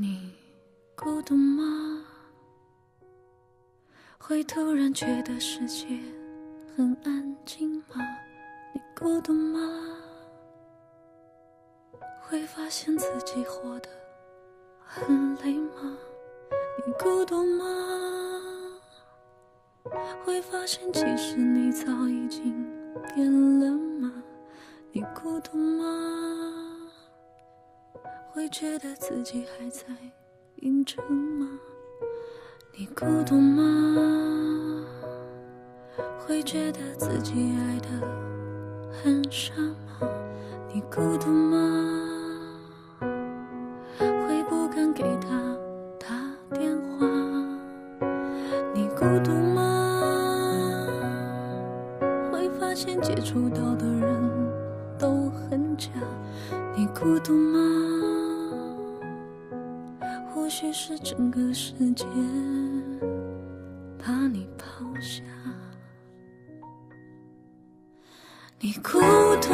你孤独吗？会突然觉得世界很安静吗？你孤独吗？会发现自己活得很累吗？你孤独吗？会发现其实你早已经变了吗？你孤独吗？觉得自己还在硬撑吗？你孤独吗？会觉得自己爱的很傻吗？你孤独吗？会不敢给他打电话？你孤独吗？会发现接触到的人都很假？你孤独吗？或许是整个世界把你抛下，你孤独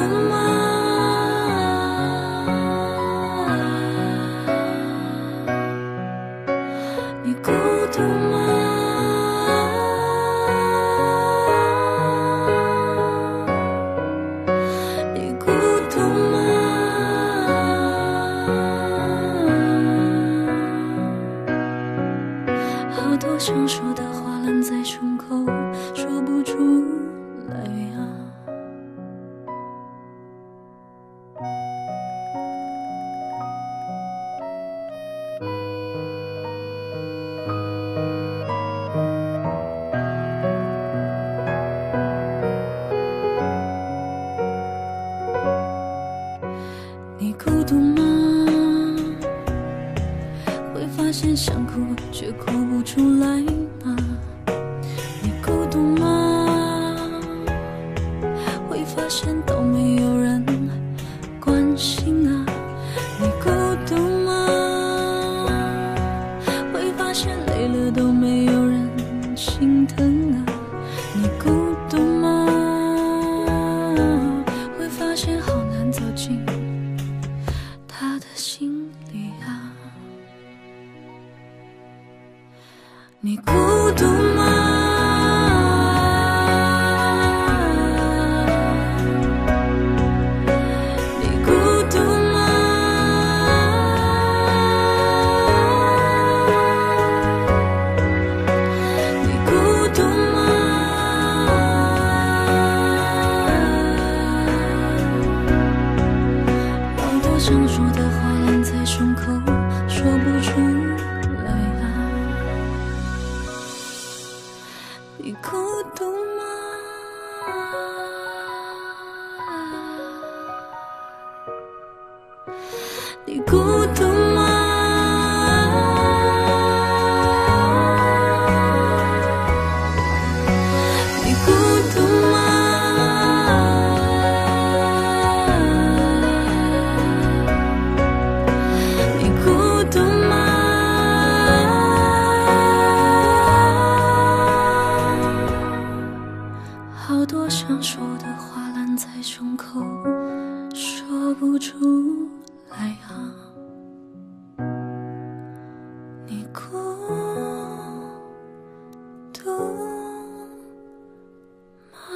想哭却哭不出来吗？你孤独吗？会发现都没有人关心啊。你孤独吗？会发现累了都没孤独吗？你孤独吗？你孤独吗？好多想说的话烂在胸口，你孤独不出来啊。你孤独吗？